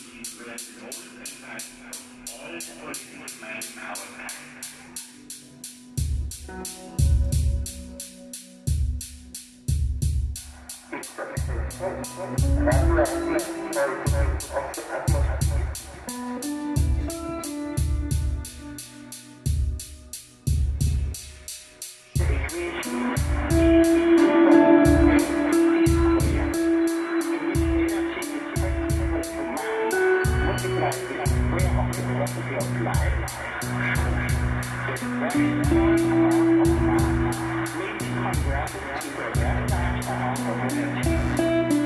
Der internationale Jahrmarkt der wissenschaftlichen Begriffsbildung die besten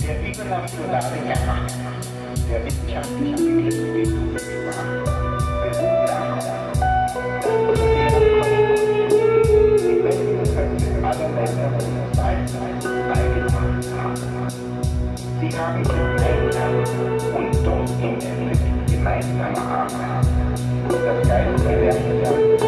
Der übernationale Jahr, der wissenschaftlich entwickelte Wesen Sie haben gemeinsam und dort im Endeffekt gemeinsame Arbeit. Das Geist erlernen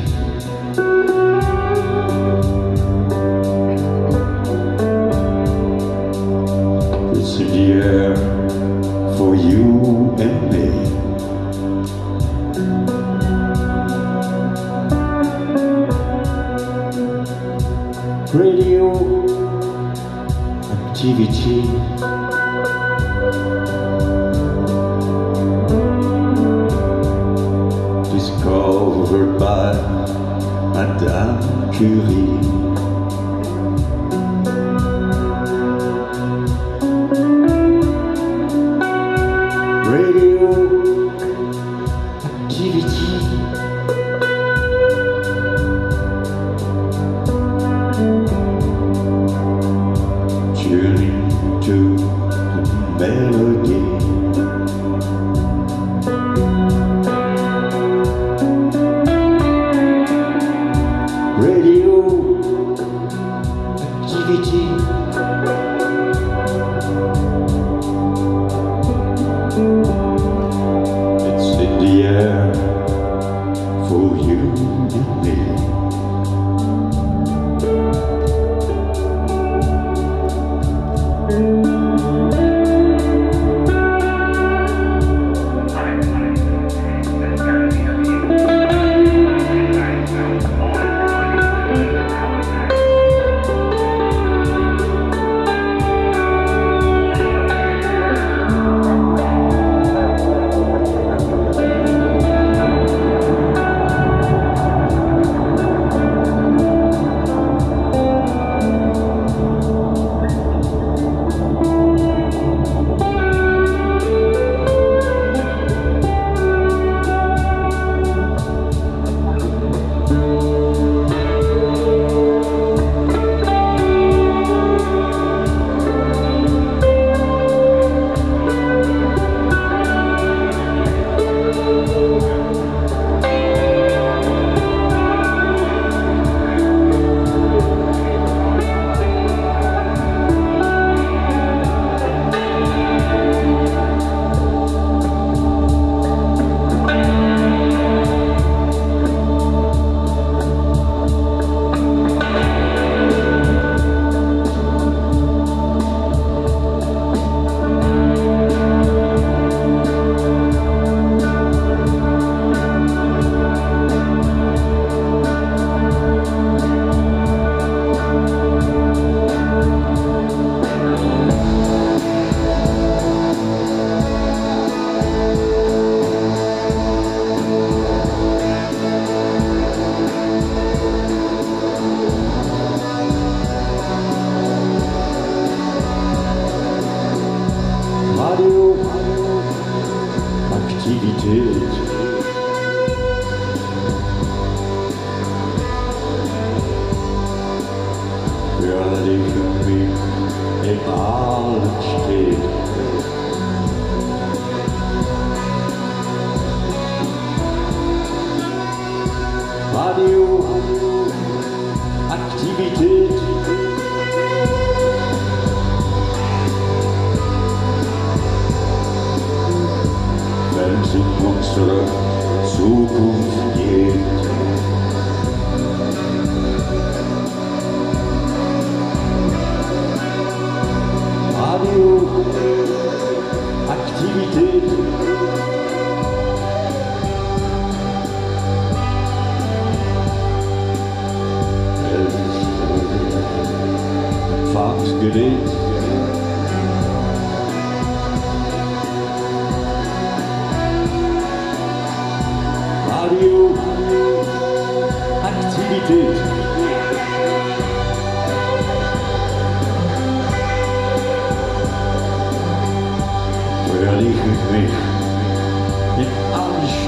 Curie. Radioaktivität.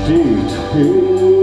Fröhlich